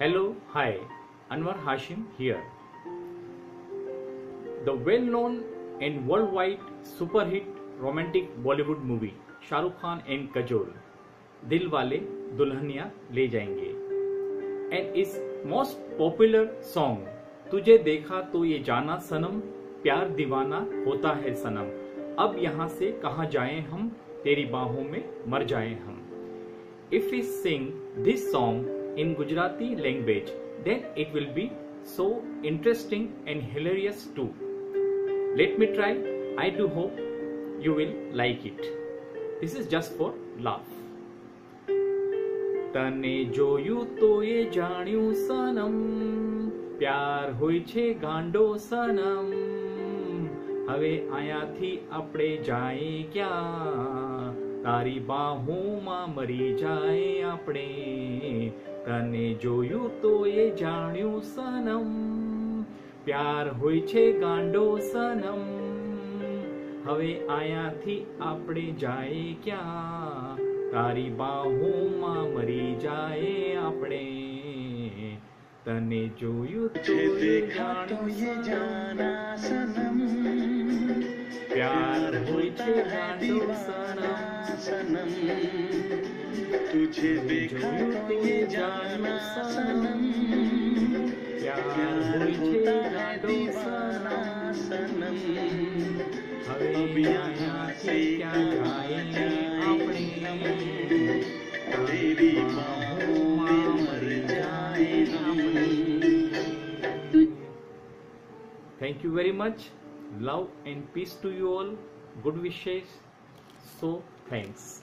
Hello, hi, Anwar Hashim here. The well known and worldwide super hit romantic Bollywood movie Shahrukh Khan and Kajol Dil Wale Dulhania Le Jayenge and its most popular song तुझे देखा तो ये जाना सनम प्यार दीवाना होता है सनम अब यहाँ से कहा जाएँ हम तेरी बाहों में मर जाएँ हम If we sing this song in Gujarati language, then it will be so interesting and hilarious too. Let me try. I do hope you will like it. This is just for laugh. તને જોયું તો એ જાણ્યું સનમ પ્યાર હોય છે ગાંડો સનમ હવે અહીંયાથી આપણે જાય ક્યાં તારી બાહોમાં મરી જાય આપણે. તને જોયું તો એ જાણ્યું સનમ. પ્યાર હોય છે ગાંડો સનમ. હવે આયાથી આપણે જાય ક્યાં? તારી બાહોમાં મરી જાય આપણે. તને જોયું તો એ જાણ્યું સનમ. प्यार होता है दीवाना सनम तुझे देखा तो ये जाना सनम। प्यार होता है दीवाना सनम। अब यहाँ से कहाँ तेरी बाहों मर जाए thank you very much Love and peace to you all. Good wishes. So, thanks.